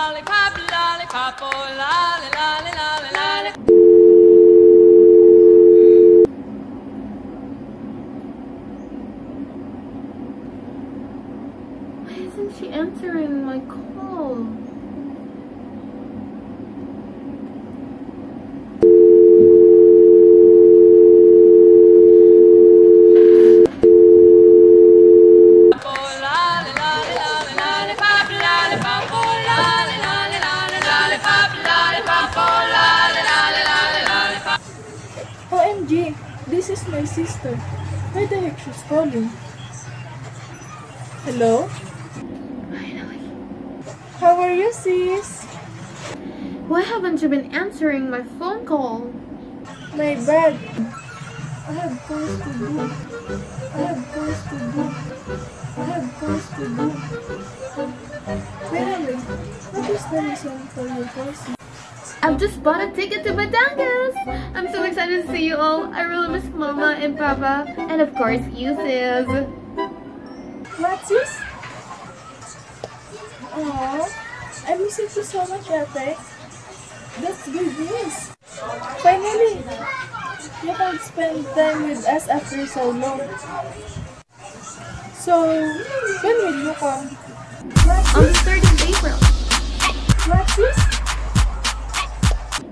lollipop, oh lolly, lolly, lolly, lolly. Why isn't she answering my call? This is my sister. Why the heck she's calling? Hello? Finally. How are you, sis? Why haven't you been answering my phone call? My bad. I have course to do. I have course to do. I have course to do. Minute. What is the reason for your course? I've just bought a ticket to Batangas! I'm so excited to see you all. I really miss Mama and Papa. And of course, you sis. What, sis? Aww. I miss you so much, Ate. That's good news. Finally, you can spend time with us after so long. So, when will you come?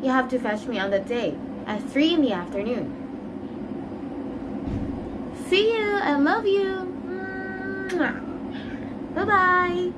You have to fetch me on that day at 3 in the afternoon. See you. I love you. Bye bye.